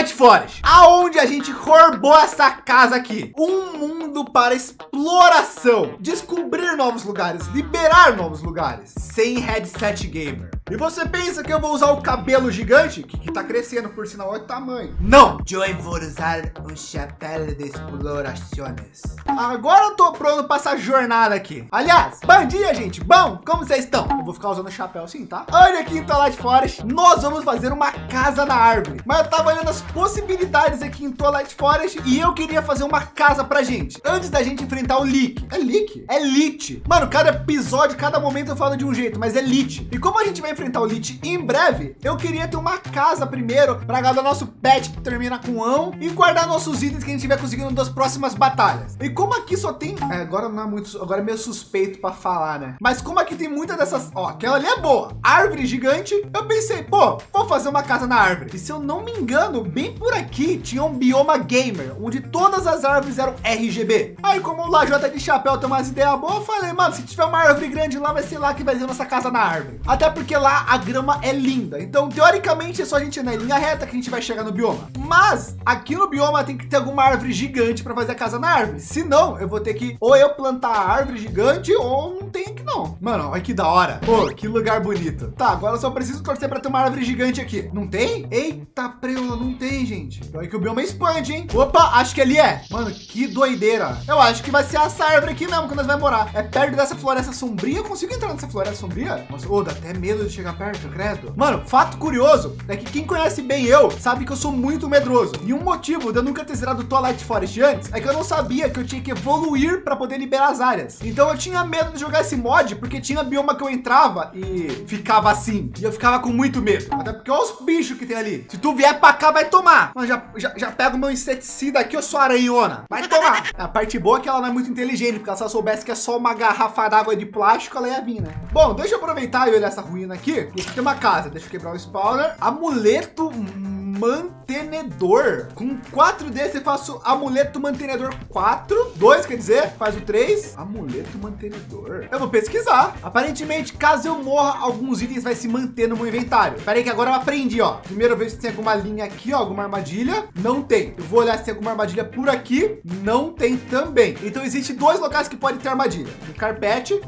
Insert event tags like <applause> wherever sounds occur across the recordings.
Light Forest, aonde a gente roubou essa casa aqui. Um mundo para exploração, descobrir novos lugares, liberar novos lugares, sem headset gamer. E você pensa que eu vou usar o cabelo gigante, que, que tá crescendo por sinal, olha o tamanho. Não, eu vou usar o chapéu de explorações. Agora eu tô pronto para essa jornada aqui. Aliás, bom dia, gente. Bom, como vocês estão? Eu vou ficar usando o chapéu assim, tá? Olha aqui em Twilight Forest, nós vamos fazer uma casa na árvore. Mas eu tava olhando as possibilidades aqui em Twilight Forest e eu queria fazer uma casa pra gente. Antes da gente enfrentar o Leak. É Leak? É Lich. Mano, cada episódio, cada momento eu falo de um jeito, mas é Lich. E como a gente vai enfrentar o Lich em breve, eu queria ter uma casa primeiro para guardar nosso pet que termina com ão e guardar nossos itens que a gente tiver conseguindo das próximas batalhas. E como aqui só tem, é, agora não é muito, agora é meio suspeito para falar, né? Mas como aqui tem muita dessas, ó, aquela ali é boa, árvore gigante. Eu pensei, pô, vou fazer uma casa na árvore. E se eu não me engano, bem por aqui tinha um bioma gamer, onde todas as árvores eram RGB. Aí como o Lajota de chapéu tem umas ideias boas, eu falei, mano, se tiver uma árvore grande lá, vai ser lá que vai ser nossa casa na árvore. Até porque lá a grama é linda. Então, teoricamente, é só a gente ir na linha reta que a gente vai chegar no bioma. Mas aqui no bioma tem que ter alguma árvore gigante para fazer a casa na árvore. Se não, eu vou ter que ou eu plantar a árvore gigante ou não tem aqui não. Mano, olha que da hora. Pô, que lugar bonito. Tá, agora eu só preciso torcer para ter uma árvore gigante aqui. Não tem? Eita, preula, não tem, gente. Olha que o bioma expande, hein? Opa, acho que ali é. Mano, que doideira. Eu acho que vai ser essa árvore aqui mesmo que nós vai morar. É perto dessa floresta sombria. Eu consigo entrar nessa floresta sombria? Nossa, oh, dá até medo de chegar perto, credo. Mano, fato curioso é que quem conhece bem eu sabe que eu sou muito medroso. E um motivo de eu nunca ter zerado Twilight Forest antes é que eu não sabia que eu tinha que evoluir para poder liberar as áreas. Então eu tinha medo de jogar esse mod porque tinha bioma que eu entrava e ficava assim. E eu ficava com muito medo. Até porque olha os bichos que tem ali. Se tu vier para cá, vai tomar. Mas já, já, já pego meu inseticida aqui, eu sou aranhona. Vai tomar. A parte boa é que ela não é muito inteligente, porque ela só soubesse que é só uma garrafa d'água de plástico, ela ia vir, né? Bom, deixa eu aproveitar e olhar essa ruína aqui. Aqui tem uma casa. Deixa eu quebrar o spawner. Amuleto mantenedor. Com quatro desses eu faço amuleto mantenedor 4. Dois, quer dizer, faz o 3. Amuleto mantenedor. Eu vou pesquisar. Aparentemente, caso eu morra, alguns itens vai se manter no meu inventário. Peraí que agora eu aprendi, ó. Primeiro ver se tem alguma linha aqui, ó, alguma armadilha. Não tem. Eu vou olhar se tem alguma armadilha por aqui. Não tem também. Então existe dois locais que pode ter armadilha. O carpete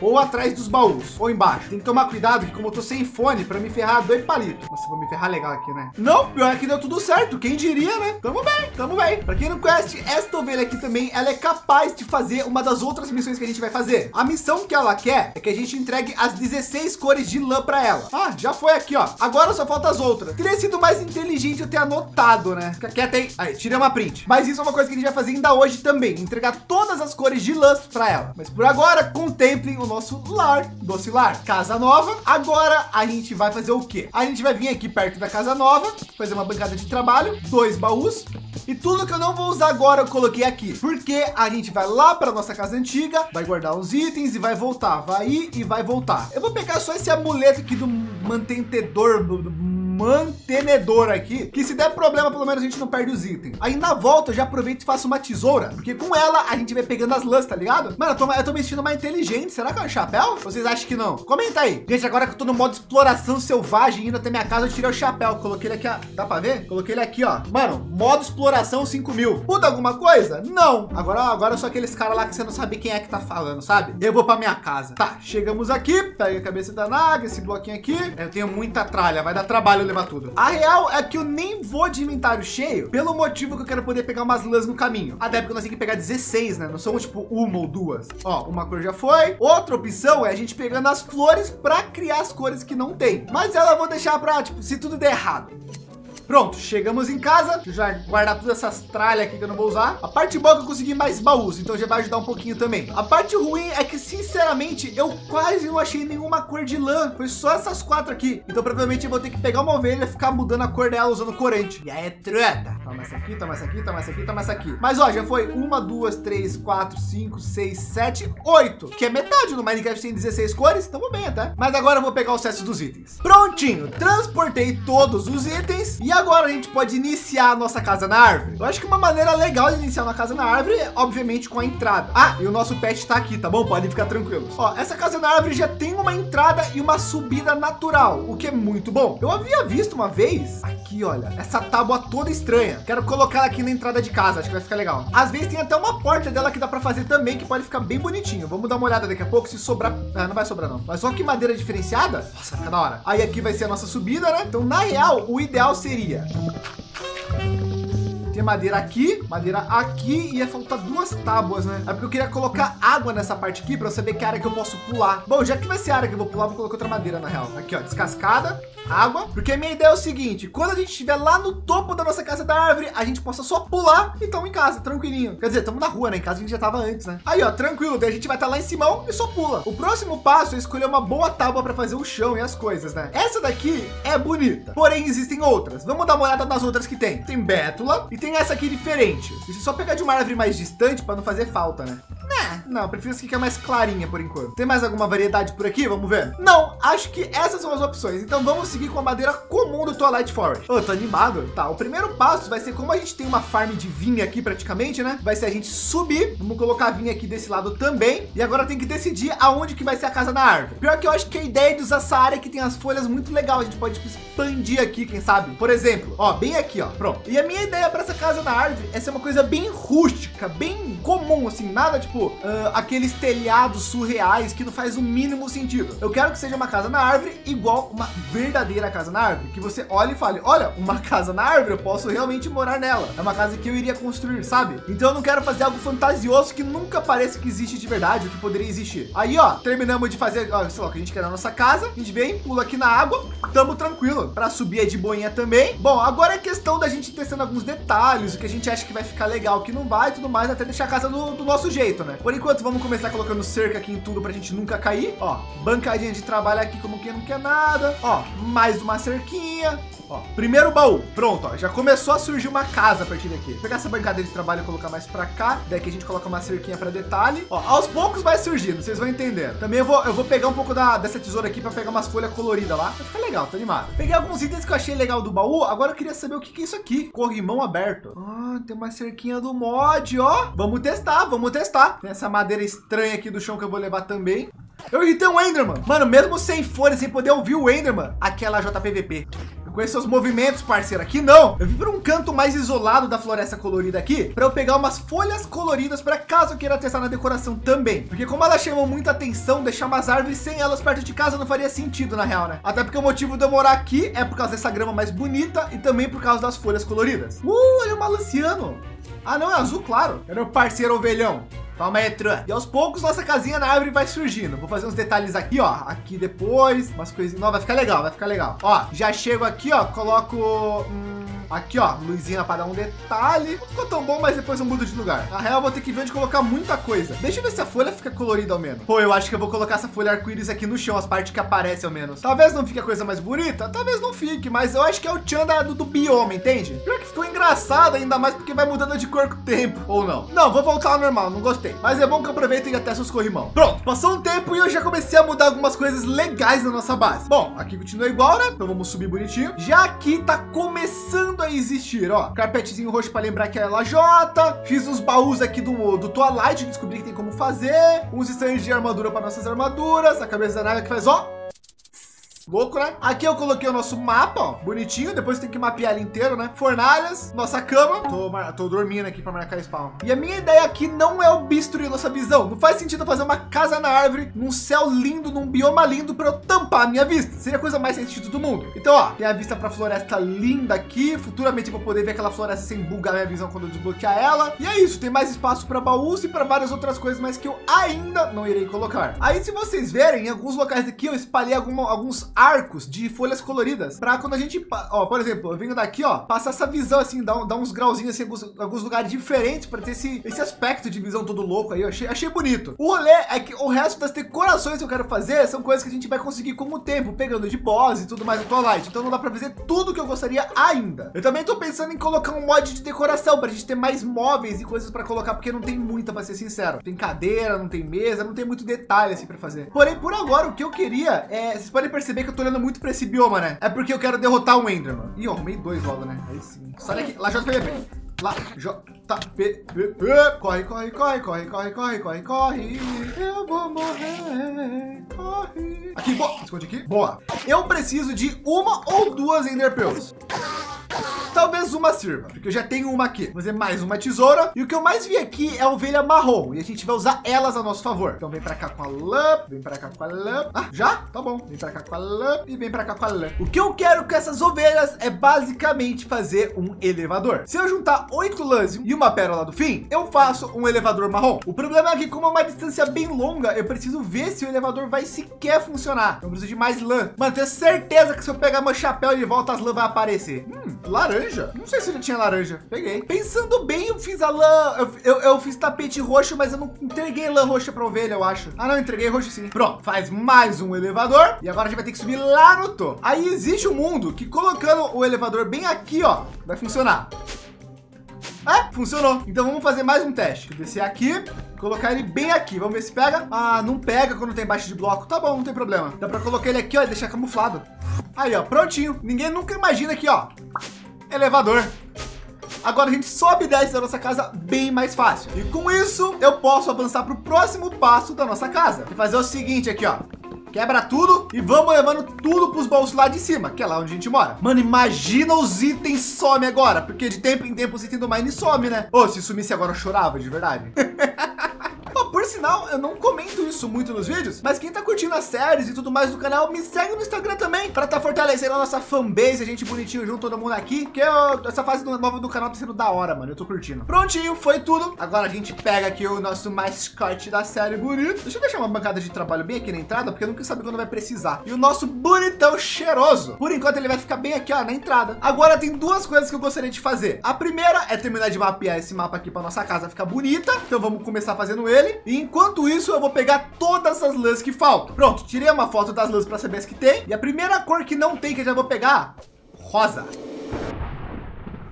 ou atrás dos baús, ou embaixo. Tem que tomar cuidado que como eu tô sem fone, para me ferrar dois palitos. Nossa, vou me ferrar legal aqui, né? Não, pior é que deu tudo certo. Quem diria, né? Tamo bem, tamo bem. Para quem não conhece, esta ovelha aqui também, ela é capaz de fazer uma das outras missões que a gente vai fazer. A missão que ela quer é que a gente entregue as 16 cores de lã para ela. Ah, já foi aqui, ó. Agora só falta as outras. Teria sido mais inteligente eu ter anotado, né? Fica quieta aí. Aí, tirei uma print. Mas isso é uma coisa que a gente vai fazer ainda hoje também. Entregar todas as cores de lã para ela. Mas por agora, contemplem o nosso lar, doce lar, casa nova. Agora a gente vai fazer o quê? A gente vai vir aqui perto da casa nova, fazer uma bancada de trabalho, dois baús. E tudo que eu não vou usar agora eu coloquei aqui, porque a gente vai lá para nossa casa antiga, vai guardar os itens e vai voltar, vai ir e vai voltar. Eu vou pegar só esse amuleto aqui do mantenedor do, do mantenedor aqui, que se der problema, pelo menos a gente não perde os itens. Aí na volta já aproveito e faço uma tesoura, porque com ela a gente vai pegando as lãs, tá ligado? Mano, eu tô, eu tô me sentindo mais inteligente. Será que é um chapéu? Vocês acham que não? Comenta aí. Gente, agora que eu tô no modo exploração selvagem, indo até minha casa, eu tirei o chapéu. Coloquei ele aqui, ó. Dá pra ver? Coloquei ele aqui, ó. Mano, modo exploração 5 mil. Muda alguma coisa? Não. Agora, agora eu sou aqueles caras lá que você não sabe quem é que tá falando, sabe? Eu vou pra minha casa. Tá, chegamos aqui. Pega a cabeça da Naga, esse bloquinho aqui. Eu tenho muita tralha, vai dar trabalho levar tudo. A real é que eu nem vou de inventário cheio pelo motivo que eu quero poder pegar umas lãs no caminho. Até porque nós temos que pegar 16, né? Não são tipo uma ou duas. Ó, uma cor já foi. Outra opção é a gente pegando as flores para criar as cores que não tem. Mas ela eu vou deixar para tipo, se tudo der errado. Pronto, chegamos em casa. Já guardar todas essas tralhas aqui que eu não vou usar. A parte boa é que eu consegui mais baús, então já vai ajudar um pouquinho também. A parte ruim é que, sinceramente, eu quase não achei nenhuma cor de lã. Foi só essas quatro aqui. Então, provavelmente, eu vou ter que pegar uma ovelha e ficar mudando a cor dela usando corante. E aí é treta. Toma essa aqui, toma essa aqui, toma essa aqui, toma essa aqui. Mas, ó, já foi uma, duas, três, quatro, cinco, seis, sete, oito. Que é metade no Minecraft tem 16 cores. Tamo bem até. Mas agora eu vou pegar o excesso dos itens. Prontinho. Transportei todos os itens. E agora a gente pode iniciar a nossa casa na árvore. Eu acho que uma maneira legal de iniciar uma casa na árvore é, obviamente, com a entrada. Ah, e o nosso pet está aqui, tá bom? Podem ficar tranquilos. Ó, essa casa na árvore já tem uma entrada e uma subida natural, o que é muito bom. Eu havia visto uma vez olha, essa tábua toda estranha. Quero colocar aqui na entrada de casa, acho que vai ficar legal. Às vezes tem até uma porta dela que dá para fazer também, que pode ficar bem bonitinho. Vamos dar uma olhada daqui a pouco se sobrar. Ah, não vai sobrar não. Mas só que madeira diferenciada. Nossa, fica da hora. Aí aqui vai ser a nossa subida, né? Então, na real, o ideal seria ter madeira aqui, madeira aqui e ia faltar duas tábuas, né? É porque eu queria colocar água nessa parte aqui para eu saber que área que eu posso pular. Bom, já que vai ser a área que eu vou pular, vou colocar outra madeira na real. Aqui, ó, descascada água, porque a minha ideia é o seguinte: quando a gente estiver lá no topo da nossa casa da árvore, a gente possa só pular e estamos em casa, tranquilinho. Quer dizer, estamos na rua, né? Em casa a gente já estava antes, né? Aí, ó, tranquilo, daí a gente vai estar tá lá em cima e só pula. O próximo passo é escolher uma boa tábua para fazer o chão e as coisas, né? Essa daqui é bonita, porém existem outras. Vamos dar uma olhada nas outras que tem. Tem bétula e tem essa aqui diferente. Deixa eu só pegar de uma árvore mais distante para não fazer falta, né? Né? Não, prefiro essa aqui que é mais clarinha por enquanto. Tem mais alguma variedade por aqui? Vamos ver. Não, acho que essas são as opções. Então vamos seguir com a madeira comum do Twilight Forest. Oh, tô animado. Tá, o primeiro passo vai ser como a gente tem uma farm de vinha aqui praticamente, né? Vai ser a gente subir. Vamos colocar a vinha aqui desse lado também. E agora tem que decidir aonde que vai ser a casa na árvore. Pior que eu acho que a ideia de usar essa área que tem as folhas muito legal. A gente pode tipo, expandir aqui, quem sabe? Por exemplo, ó, bem aqui, ó. Pronto. E a minha ideia para essa casa na árvore é ser uma coisa bem rústica, bem comum, assim, nada tipo uh, aqueles telhados surreais que não faz o mínimo sentido. Eu quero que seja uma casa na árvore igual uma verdadeira casa na árvore, que você olhe e fale, olha, uma <laughs> casa na árvore, eu posso realmente morar nela. É uma casa que eu iria construir, sabe? Então eu não quero fazer algo fantasioso que nunca pareça que existe de verdade, ou que poderia existir. Aí, ó, terminamos de fazer, ó, sei lá, o que a gente quer na nossa casa, a gente vem, pula aqui na água, tamo tranquilo. Para subir é de boinha também. Bom, agora é questão da gente testando alguns detalhes, o que a gente acha que vai ficar legal, o que não vai, tudo mais, até deixar a casa do, do nosso jeito, né? Por enquanto, vamos começar colocando cerca aqui em tudo para a gente nunca cair. Ó, bancadinha de trabalho aqui como quem não quer nada. Ó, mais uma cerquinha. Ó, primeiro baú, pronto, ó, já começou a surgir uma casa a partir daqui. Vou pegar essa bancada de trabalho e colocar mais para cá. Daqui a gente coloca uma cerquinha para detalhe. Ó, aos poucos vai surgindo, vocês vão entender. Também eu vou, eu vou pegar um pouco da, dessa tesoura aqui para pegar umas folhas coloridas lá. Vai ficar legal, tô animado. Peguei alguns itens que eu achei legal do baú. Agora eu queria saber o que, que é isso aqui. Corrimão aberto. Ah, tem uma cerquinha do mod, ó. Vamos testar, vamos testar. Tem essa madeira estranha aqui do chão que eu vou levar também. Eu irritei um Enderman. Mano, mesmo sem folha, sem poder ouvir o Enderman, aquela JPVP com seus movimentos, parceiro. Aqui não. Eu vim para um canto mais isolado da floresta colorida aqui para eu pegar umas folhas coloridas para caso eu queira testar na decoração também. Porque como elas chamam muita atenção, deixar umas árvores sem elas perto de casa não faria sentido na real, né? Até porque o motivo de eu morar aqui é por causa dessa grama mais bonita e também por causa das folhas coloridas. Uh, olha o Malanciano. Ah, não, é azul, claro. Era o parceiro ovelhão. Toma aí, Tran. E aos poucos nossa casinha na árvore vai surgindo. Vou fazer uns detalhes aqui, ó. Aqui depois, umas coisinhas. Não, vai ficar legal, vai ficar legal. Ó, já chego aqui, ó. Coloco. Hum, Aqui, ó, luzinha para dar um detalhe. Não ficou tão bom, mas depois eu mudo de lugar. Na real, vou ter que ver onde colocar muita coisa. Deixa eu ver se a folha fica colorida ao menos. Pô, eu acho que eu vou colocar essa folha arco-íris aqui no chão, as partes que aparecem ao menos. Talvez não fique a coisa mais bonita, talvez não fique, mas eu acho que é o tchan do, do bioma, entende? Pior que ficou engraçado, ainda mais porque vai mudando de cor com o tempo, ou não. Não, vou voltar ao normal, não gostei. Mas é bom que eu aproveito e até os corrimão. Pronto, passou um tempo e eu já comecei a mudar algumas coisas legais na nossa base. Bom, aqui continua igual, né? Então vamos subir bonitinho. Já aqui tá começando a existir, ó carpetezinho roxo para lembrar que é lajota. Fiz uns baús aqui do, do Twilight, descobri que tem como fazer. Uns stands de armadura para nossas armaduras. A cabeça da naga que faz, ó, Louco, né? Aqui eu coloquei o nosso mapa, ó, bonitinho. Depois tem que mapear ele inteiro, né? Fornalhas, nossa cama. Tô, tô dormindo aqui para marcar spawn. E a minha ideia aqui não é o bisturi nossa visão. Não faz sentido fazer uma casa na árvore, num céu lindo, num bioma lindo para eu tampar a minha vista. Seria a coisa mais sentido do mundo. Então, ó, tem a vista para floresta linda aqui. Futuramente vou poder ver aquela floresta sem bugar minha visão quando eu desbloquear ela. E é isso, tem mais espaço para baús e para várias outras coisas, mas que eu ainda não irei colocar. Aí, se vocês verem, em alguns locais aqui eu espalhei alguma, alguns arcos de folhas coloridas para quando a gente, ó, por exemplo, eu venho daqui, ó, passar essa visão assim, dar, dar uns grauzinhos assim, alguns, alguns lugares diferentes para ter esse, esse aspecto de visão todo louco aí. Eu achei, achei bonito. O rolê é que o resto das decorações que eu quero fazer são coisas que a gente vai conseguir com o tempo, pegando de boss e tudo mais no Twilight. Então não dá para fazer tudo que eu gostaria ainda. Eu também tô pensando em colocar um mod de decoração para a gente ter mais móveis e coisas para colocar, porque não tem muita, para ser sincero. Tem cadeira, não tem mesa, não tem muito detalhe assim para fazer. Porém, por agora, o que eu queria é, vocês podem perceber que eu tô olhando muito pra esse bioma, né? É porque eu quero derrotar um Enderman. Ih, eu arrumei dois logo, né? Aí sim. Sai daqui. Lá, JPP. Lá, JPP. Corre, corre, corre, corre, corre, corre, corre, corre. Eu vou morrer. Corre. Aqui, boa. Esconde aqui. Boa. Eu preciso de uma ou duas Ender Pearls. Talvez uma sirva, porque eu já tenho uma aqui. Vou fazer mais uma tesoura. E o que eu mais vi aqui é a ovelha marrom. E a gente vai usar elas a nosso favor. Então vem para cá com a lã, vem para cá com a lã. Ah, já? Tá bom. Vem para cá com a lã e vem para cá com a lã. O que eu quero com essas ovelhas é basicamente fazer um elevador. Se eu juntar oito lãs e uma pérola do fim, eu faço um elevador marrom. O problema é que como é uma distância bem longa, eu preciso ver se o elevador vai sequer funcionar. Eu preciso de mais lã. Mano, tenho certeza que se eu pegar meu chapéu de volta, as lãs vai aparecer. Hum, laranja? Não sei se ele tinha laranja. Peguei. Pensando bem, eu fiz a lã. Eu, eu, eu fiz tapete roxo, mas eu não entreguei lã roxa para ovelha, eu acho. Ah, não, entreguei roxo sim. Pronto, faz mais um elevador. E agora a gente vai ter que subir lá no topo. Aí existe um mundo que colocando o elevador bem aqui, ó, vai funcionar. É, funcionou. Então vamos fazer mais um teste. Descer aqui, colocar ele bem aqui. Vamos ver se pega. Ah, não pega quando tem baixo de bloco. Tá bom, não tem problema. Dá para colocar ele aqui, ó, e deixar camuflado. Aí, ó, prontinho. Ninguém nunca imagina aqui, ó elevador. Agora a gente sobe e desce da nossa casa bem mais fácil. E com isso, eu posso avançar para o próximo passo da nossa casa. E fazer o seguinte aqui, ó. Quebra tudo e vamos levando tudo para os bolsos lá de cima, que é lá onde a gente mora. Mano, imagina os itens some agora, porque de tempo em tempo os itens do Mine some, né? Ô, oh, se sumisse agora eu chorava, de verdade. <laughs> Sinal, eu não comento isso muito nos vídeos, mas quem tá curtindo as séries e tudo mais do canal, me segue no Instagram também, para tá fortalecendo a nossa fanbase, a gente bonitinho junto, todo mundo aqui, que eu, essa fase nova do canal tá sendo da hora, mano, eu tô curtindo. Prontinho, foi tudo. Agora a gente pega aqui o nosso mascote da série bonito. Deixa eu deixar uma bancada de trabalho bem aqui na entrada, porque eu nunca sabe quando vai precisar. E o nosso bonitão cheiroso. Por enquanto ele vai ficar bem aqui, ó, na entrada. Agora tem duas coisas que eu gostaria de fazer. A primeira é terminar de mapear esse mapa aqui para nossa casa ficar bonita. Então vamos começar fazendo ele. E enquanto isso, eu vou pegar todas as lãs que faltam. Pronto, tirei uma foto das lãs para saber as que tem. E a primeira cor que não tem, que eu já vou pegar, rosa.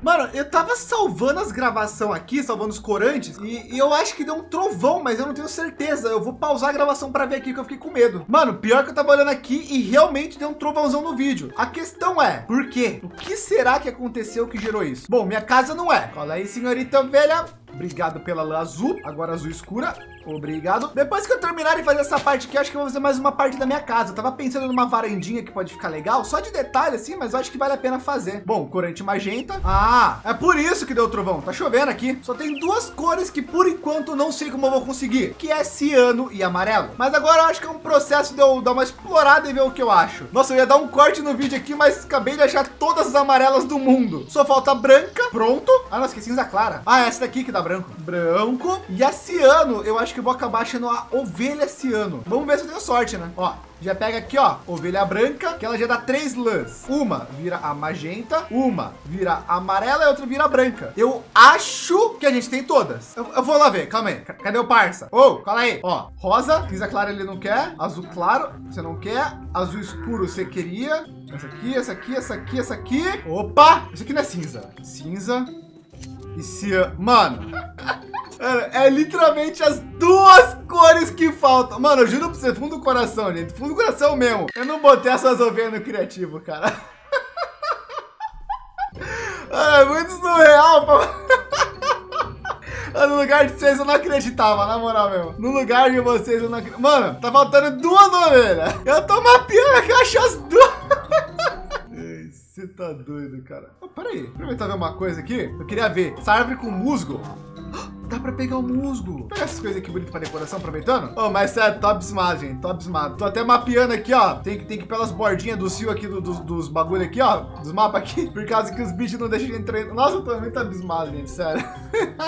Mano, eu tava salvando as gravações aqui, salvando os corantes, e, eu acho que deu um trovão, mas eu não tenho certeza. Eu vou pausar a gravação para ver aqui que eu fiquei com medo. Mano, pior que eu tava olhando aqui e realmente deu um trovãozão no vídeo. A questão é, por quê? O que será que aconteceu que gerou isso? Bom, minha casa não é. Olha aí, senhorita ovelha. Obrigado pela lã azul. Agora azul escura. Obrigado. Depois que eu terminar de fazer essa parte aqui, acho que eu vou fazer mais uma parte da minha casa. Eu tava pensando numa varandinha que pode ficar legal, só de detalhe assim, mas eu acho que vale a pena fazer. Bom, corante magenta. Ah, é por isso que deu trovão. Tá chovendo aqui. Só tem duas cores que por enquanto não sei como eu vou conseguir, que é ciano e amarelo. Mas agora eu acho que é um processo de eu dar uma explorada e ver o que eu acho. Nossa, eu ia dar um corte no vídeo aqui, mas acabei de achar todas as amarelas do mundo. Só falta branca. Pronto. Ah, não, esqueci cinza clara. Ah, essa daqui que dá branco. Branco. E a ciano, eu acho que vou acabar achando a ovelha ciano. Vamos ver se eu tenho sorte, né? Ó, já pega aqui, ó, ovelha branca, que ela já dá três lãs. Uma vira a magenta, uma vira amarela e outra vira branca. Eu acho que a gente tem todas. Eu, eu vou lá ver, calma aí. Cadê o parça? Ô, oh, fala aí. Ó, rosa, cinza clara ele não quer. Azul claro, você não quer. Azul escuro você queria. Essa aqui, essa aqui, essa aqui, essa aqui. Opa, isso aqui não é cinza. Cinza, e se... Mano... É literalmente as duas cores que faltam. Mano, eu juro pra você, fundo do coração, gente. Fundo do coração mesmo. Eu não botei essas ovelhas no criativo, cara. <laughs> É muito surreal, pô. No lugar de vocês eu não acreditava, na moral mesmo. No lugar de vocês eu não acreditava. Mano, tá faltando duas ovelhas. Eu tô mapeando aqui, eu as duas. Tá doido, cara. Oh, peraí, aproveitar ver uma coisa aqui. Eu queria ver essa árvore com musgo. <gasps> Dá pra pegar o musgo. Pega essas coisas aqui bonitas pra decoração, aproveitando. Oh, mas sério, top gente. Top smart. Tô até mapeando aqui, ó. Tem que, tem que ir pelas bordinhas do cio aqui, do, do, dos bagulho aqui, ó. Dos mapas aqui. <laughs> Por causa que os bichos não deixam de entrar. Nossa, eu tô muito abismado, gente. Sério. <laughs>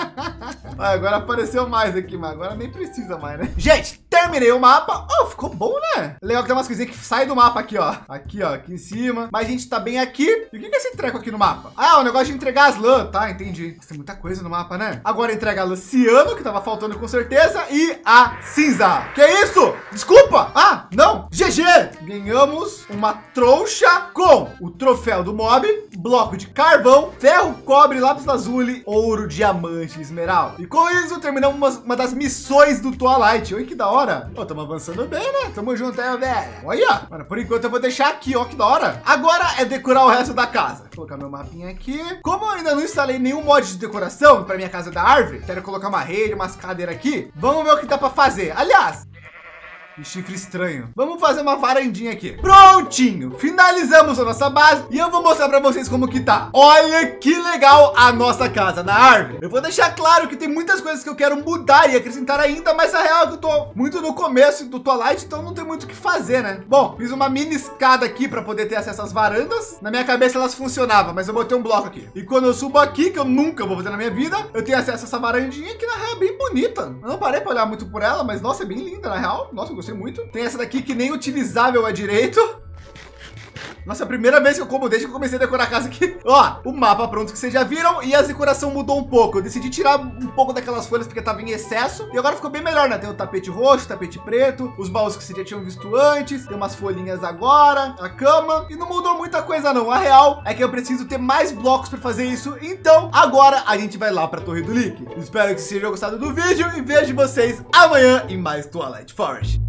ah, agora apareceu mais aqui, mas agora nem precisa mais, né? Gente, terminei o mapa. Oh, ficou bom, né? Legal que tem umas coisinhas que saem do mapa aqui, ó. Aqui, ó. Aqui em cima. Mas a gente tá bem aqui. E o que é esse treco aqui no mapa? Ah, o negócio de entregar as lã. Tá, entendi. Tem muita coisa no mapa, né? Agora entrega a lã ciano, que tava faltando com certeza, e a cinza. Que é isso? Desculpa. Ah, não. GG. Ganhamos uma trouxa com o troféu do mob, bloco de carvão, ferro, cobre, lápis lazuli, ouro, diamante, esmeralda. E com isso terminamos uma, uma das missões do Twilight. Oi, que da hora. Hora. Pô, tamo avançando bem, né? Tamo junto aí, velho. Olha, mano, por enquanto eu vou deixar aqui, ó, que da hora. Agora é decorar o resto da casa. Vou colocar meu mapinha aqui. Como eu ainda não instalei nenhum mod de decoração para minha casa da árvore, quero colocar uma rede, umas cadeiras aqui. Vamos ver o que dá para fazer. Aliás, que chifre estranho. Vamos fazer uma varandinha aqui. Prontinho. Finalizamos a nossa base e eu vou mostrar para vocês como que tá. Olha que legal a nossa casa na árvore. Eu vou deixar claro que tem muitas coisas que eu quero mudar e acrescentar ainda, mas a real é que eu tô muito no começo do Twilight, então não tem muito o que fazer, né? Bom, fiz uma mini escada aqui para poder ter acesso às varandas. Na minha cabeça elas funcionavam, mas eu botei um bloco aqui. E quando eu subo aqui, que eu nunca vou fazer na minha vida, eu tenho acesso a essa varandinha que na real é bem bonita. Eu não parei para olhar muito por ela, mas nossa, é bem linda na real. Nossa, eu gostei muito. Tem essa daqui que nem utilizável é direito. Nossa, a primeira vez que eu como desde que eu comecei a decorar a casa aqui. <laughs> Ó, o mapa pronto que vocês já viram e a decoração mudou um pouco. Eu decidi tirar um pouco daquelas folhas porque estava em excesso e agora ficou bem melhor, né? Tem o tapete roxo, tapete preto, os baús que vocês já tinham visto antes, tem umas folhinhas agora, a cama e não mudou muita coisa não. A real é que eu preciso ter mais blocos para fazer isso. Então, agora a gente vai lá para a Torre do Leak. Espero que vocês tenham gostado do vídeo e vejo vocês amanhã em mais Twilight Forest.